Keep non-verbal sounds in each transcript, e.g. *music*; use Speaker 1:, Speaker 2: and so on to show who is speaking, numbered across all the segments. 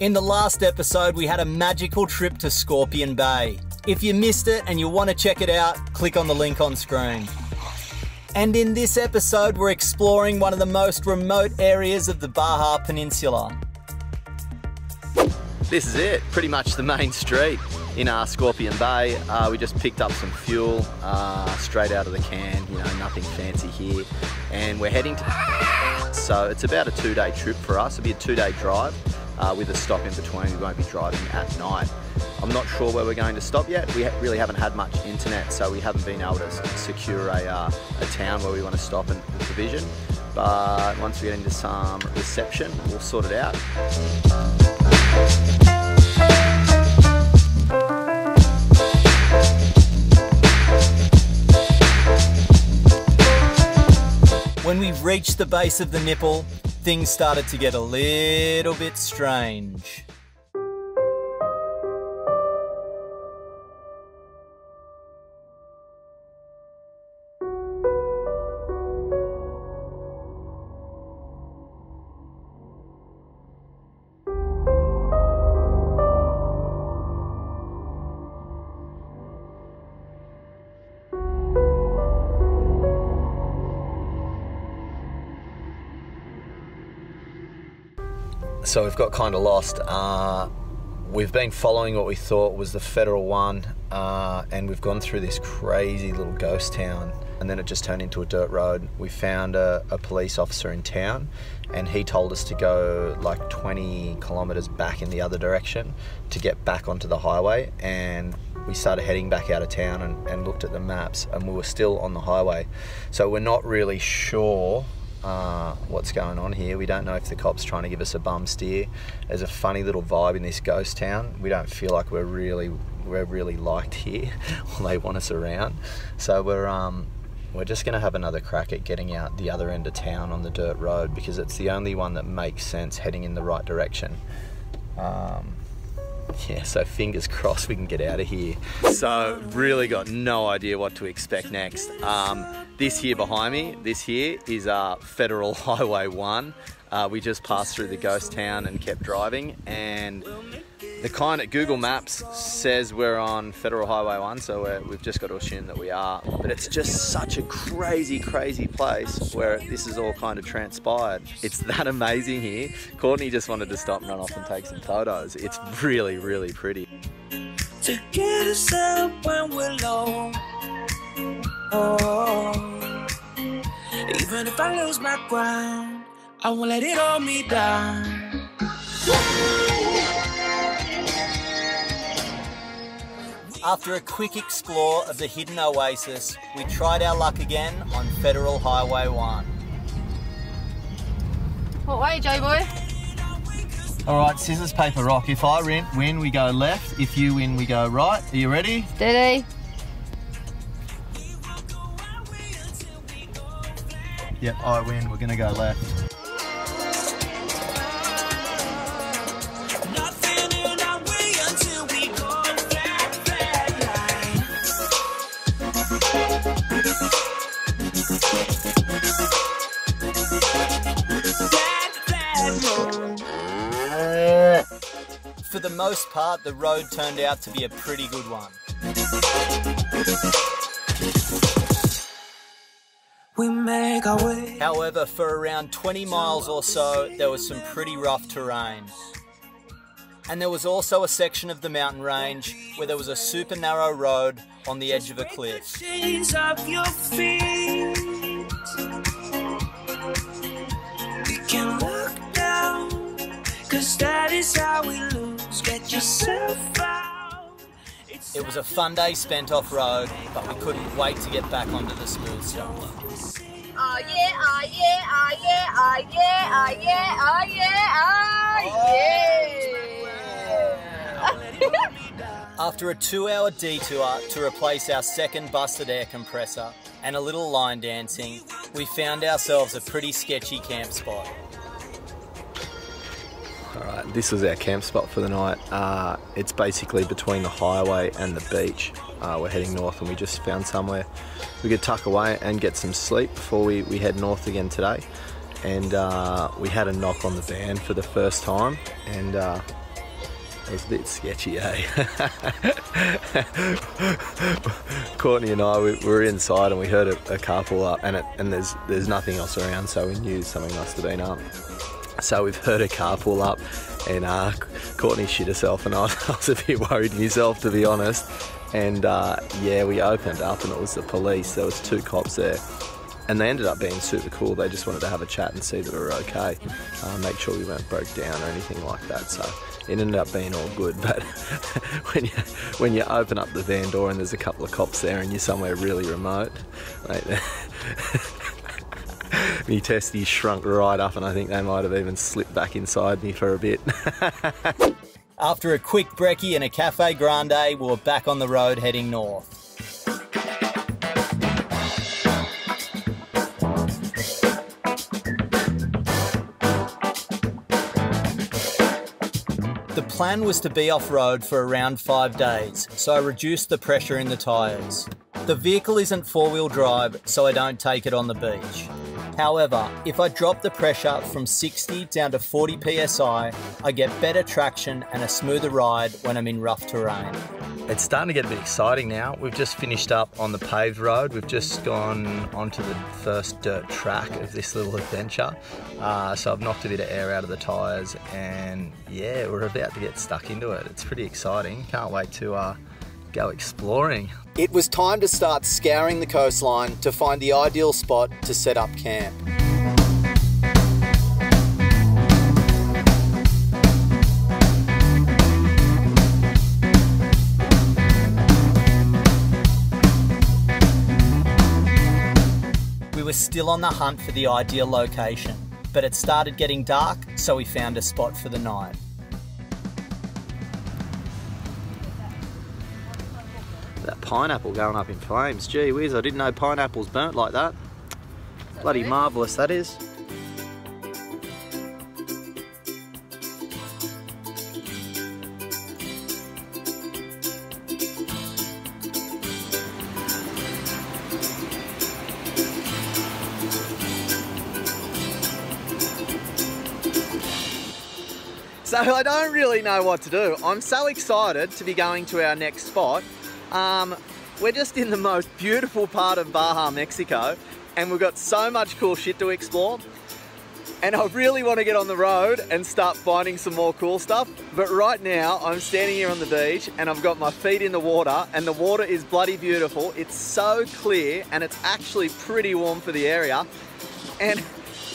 Speaker 1: In the last episode, we had a magical trip to Scorpion Bay. If you missed it and you want to check it out, click on the link on screen. And in this episode, we're exploring one of the most remote areas of the Baja Peninsula.
Speaker 2: This is it, pretty much the main street in our Scorpion Bay. Uh, we just picked up some fuel uh, straight out of the can, you know, nothing fancy here. And we're heading to. So it's about a two day trip for us. It'll be a two day drive uh, with a stop in between. We won't be driving at night. I'm not sure where we're going to stop yet. We really haven't had much internet, so we haven't been able to secure a, uh, a town where we want to stop and provision. But once we get into some reception, we'll sort it out.
Speaker 1: When we reached the base of the nipple, things started to get a little bit strange.
Speaker 2: So we've got kind of lost. Uh, we've been following what we thought was the federal one, uh, and we've gone through this crazy little ghost town, and then it just turned into a dirt road. We found a, a police officer in town, and he told us to go like 20 kilometers back in the other direction to get back onto the highway, and we started heading back out of town and, and looked at the maps, and we were still on the highway. So we're not really sure uh, what's going on here. We don't know if the cops trying to give us a bum steer. There's a funny little vibe in this ghost town. We don't feel like we're really we're really liked here, *laughs* or they want us around. So we're um, we're just going to have another crack at getting out the other end of town on the dirt road because it's the only one that makes sense heading in the right direction. Um, yeah, so fingers crossed we can get out of here. So really got no idea what to expect next. Um, this here behind me, this here is uh, Federal *laughs* Highway 1. Uh, we just passed through the ghost town and kept driving and the kind at Google Maps says we're on Federal Highway 1, so we've just got to assume that we are. But it's just such a crazy, crazy place where this is all kind of transpired. It's that amazing here. Courtney just wanted to stop and run off and take some photos. It's really, really pretty. To get us up when we're low.
Speaker 1: Oh. Even if I lose my ground, I won't let it hold me down. After a quick explore of the hidden oasis, we tried our luck again on Federal Highway 1.
Speaker 3: What way, Joe boy?
Speaker 2: All right, scissors, paper, rock. If I win, we go left. If you win, we go right. Are you ready?
Speaker 3: Steady.
Speaker 2: Yep, I win. We're going to go left.
Speaker 1: For the most part, the road turned out to be a pretty good one. We make our way. However, for around 20 miles or so, there was some pretty rough terrain. And there was also a section of the mountain range where there was a super narrow road on the edge of a cliff. It was a fun day spent off road, but we couldn't wait to get back onto the smooth stuff. Oh yeah, oh yeah, oh yeah, oh yeah, oh yeah, oh yeah, oh yeah. After a two hour detour to replace our second busted air compressor and a little line dancing, we found ourselves a pretty sketchy camp spot.
Speaker 2: This was our camp spot for the night. Uh, it's basically between the highway and the beach. Uh, we're heading north and we just found somewhere we could tuck away and get some sleep before we, we head north again today. And uh, we had a knock on the van for the first time and uh, It was a bit sketchy, eh? *laughs* Courtney and I, we were inside and we heard a, a car pull up, and it, and there's there's nothing else around, so we knew something must have been up. So we've heard a car pull up, and uh, Courtney shit herself, and I was, *laughs* I was a bit worried myself, to be honest. And uh, yeah, we opened up, and it was the police. There was two cops there and they ended up being super cool. They just wanted to have a chat and see that we were okay, uh, make sure we weren't broke down or anything like that. So it ended up being all good. *laughs* But *laughs* when you when you open up the van door and there's a couple of cops there and you're somewhere really remote, mate, *laughs* me testes shrunk right up, and I think they might have even slipped back inside me for a bit. *laughs*
Speaker 1: After a quick brekkie and a cafe grande, we were back on the road heading north. The plan was to be off road for around five days, so I reduced the pressure in the tyres. The vehicle isn't four wheel drive, so I don't take it on the beach. However, if I drop the pressure from 60 down to 40 psi, I get better traction and a smoother ride when I'm in rough terrain.
Speaker 2: It's starting to get a bit exciting now. We've just finished up on the paved road. We've just gone onto the first dirt track of this little adventure. Uh, so I've knocked a bit of air out of the tyres and yeah, we're about to get stuck into it. It's pretty exciting. Can't wait to uh, go exploring.
Speaker 1: It was time to start scouring the coastline to find the ideal spot to set up camp. We were still on the hunt for the ideal location, but it started getting dark, so we found a spot for the night.
Speaker 2: Pineapple going up in flames. Gee whiz, I didn't know pineapples burnt like that. Bloody marvellous that is. So I don't really know what to do. I'm so excited to be going to our next spot. Um, we're just in the most beautiful part of Baja, Mexico, and we've got so much cool shit to explore. And I really want to get on the road and start finding some more cool stuff. But right now, I'm standing here on the beach and I've got my feet in the water, and the water is bloody beautiful. It's so clear and it's actually pretty warm for the area. And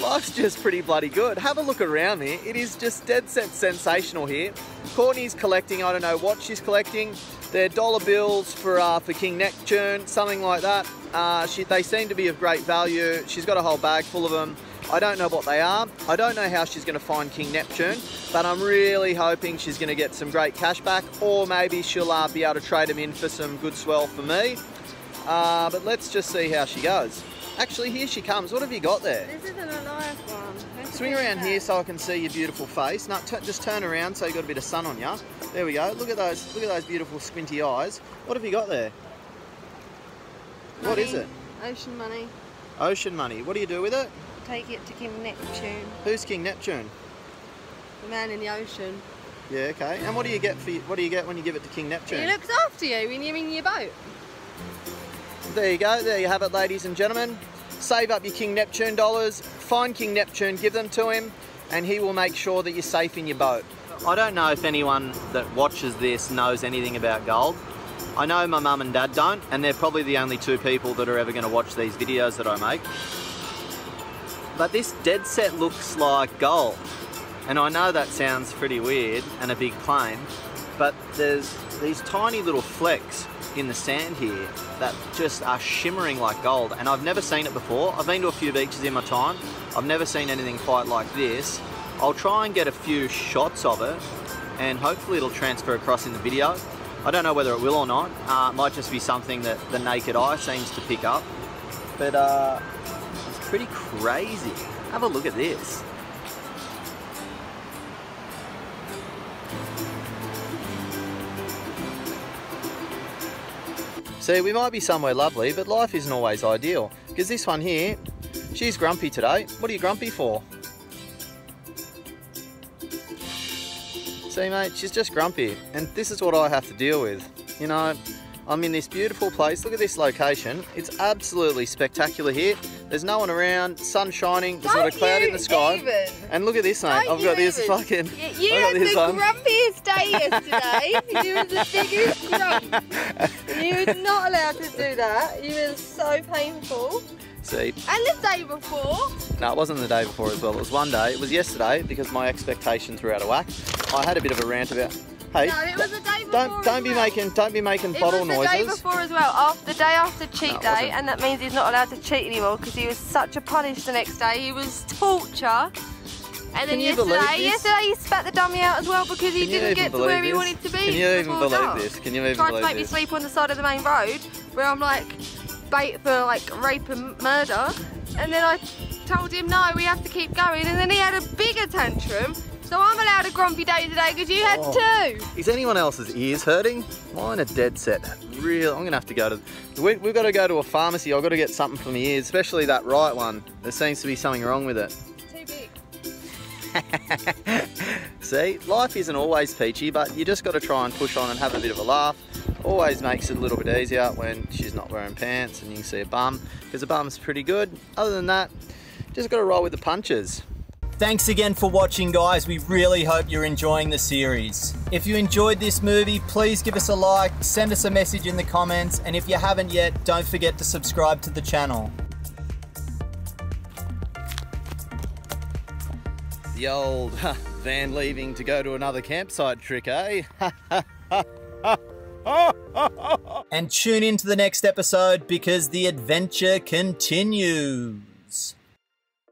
Speaker 2: life's just pretty bloody good. Have a look around me. It is just dead set sensational here. Courtney's collecting, I don't know what she's collecting. They're dollar bills for uh, for King Neptune, something like that. Uh, she, they seem to be of great value. She's got a whole bag full of them. I don't know what they are. I don't know how she's going to find King Neptune, but I'm really hoping she's going to get some great cash back, or maybe she'll uh, be able to trade them in for some good swell for me. Uh, but let's just see how she goes. Actually, here she comes. What have you got there? Swing around here so I can see your beautiful face. No, just turn around so you got a bit of sun on you. There we go. Look at those. Look at those beautiful squinty eyes. What have you got there?
Speaker 3: Money,
Speaker 2: What is it?
Speaker 3: Ocean money.
Speaker 2: Ocean money. What do you do with it?
Speaker 3: Take it to King Neptune,
Speaker 2: Who's King Neptune?
Speaker 3: the man in the ocean.
Speaker 2: Yeah, okay. And what do you get for what do you get when you give it to King Neptune?
Speaker 3: He looks after you when you're in your boat.
Speaker 2: There you go. There you have it, ladies and gentlemen. Save up your King Neptune dollars, find King Neptune, give them to him, and he will make sure that you're safe in your boat. I don't know if anyone that watches this knows anything about gold. I know my mum and dad don't, and they're probably the only two people that are ever going to watch these videos that I make. But this dead set looks like gold. And I know that sounds pretty weird and a big claim, but there's these tiny little flecks in the sand here that just are shimmering like gold. And I've never seen it before. I've been to a few beaches in my time. I've never seen anything quite like this. I'll try and get a few shots of it and hopefully it'll transfer across in the video. I don't know whether it will or not. Uh, it might just be something that the naked eye seems to pick up. But uh, it's pretty crazy. Have a look at this. See, we might be somewhere lovely, but life isn't always ideal. Because this one here, she's grumpy today. What are you grumpy for? See, mate, she's just grumpy, and this is what I have to deal with. You know, I'm in this beautiful place. Look at this location. It's absolutely spectacular here. There's no one around, sun shining, there's not a cloud in the sky.
Speaker 3: even.
Speaker 2: And look at this, mate.
Speaker 3: Don't
Speaker 2: I've got this
Speaker 3: even.
Speaker 2: fucking.
Speaker 3: You, you had the
Speaker 2: this on.
Speaker 3: grumpiest day yesterday. *laughs* you were the biggest grump. You were not allowed to do that. You was so painful.
Speaker 2: See,
Speaker 3: And the day before.
Speaker 2: no, it wasn't the day before as well. It was one day. It was yesterday because my expectations were out of whack. I had a bit of a rant about. Hey,
Speaker 3: No, it was the day before.
Speaker 2: don't don't be making don't be making
Speaker 3: It
Speaker 2: bottle
Speaker 3: was the day
Speaker 2: noises.
Speaker 3: before as well, after the day after cheat
Speaker 2: No,
Speaker 3: day, and that means he's not allowed to cheat anymore because he was such a punish the next day. He was torture. And
Speaker 2: Can
Speaker 3: then yesterday,
Speaker 2: this?
Speaker 3: yesterday he spat the dummy out as well because he didn't get to where he wanted to be.
Speaker 2: Can you even believe
Speaker 3: dark.
Speaker 2: this? Can you even
Speaker 3: Tried to
Speaker 2: believe
Speaker 3: make me sleep on the side of the main road where I'm like bait for like rape and murder, and then I told him no, we have to keep going, and then he had a bigger tantrum. So I'm allowed a grumpy day today because you had
Speaker 2: Oh.
Speaker 3: two.
Speaker 2: Is anyone else's ears hurting? Mine are dead set. Real. I'm gonna have to go to. We, we've got to go to a pharmacy. I've got to get something for my ears, especially that right one. There seems to be something wrong with it.
Speaker 3: Too big. *laughs*
Speaker 2: See, life isn't always peachy, but you just got to try and push on and have a bit of a laugh. Always makes it a little bit easier when she's not wearing pants and you can see a bum, because a bum's pretty good. Other than that, just got to roll with the punches.
Speaker 1: Thanks again for watching, guys. We really hope you're enjoying the series. If you enjoyed this movie, please give us a like, send us a message in the comments, and if you haven't yet, don't forget to subscribe to the channel.
Speaker 2: The old van leaving to go to another campsite trick, eh? *laughs*
Speaker 1: And tune in to the next episode because the adventure continues.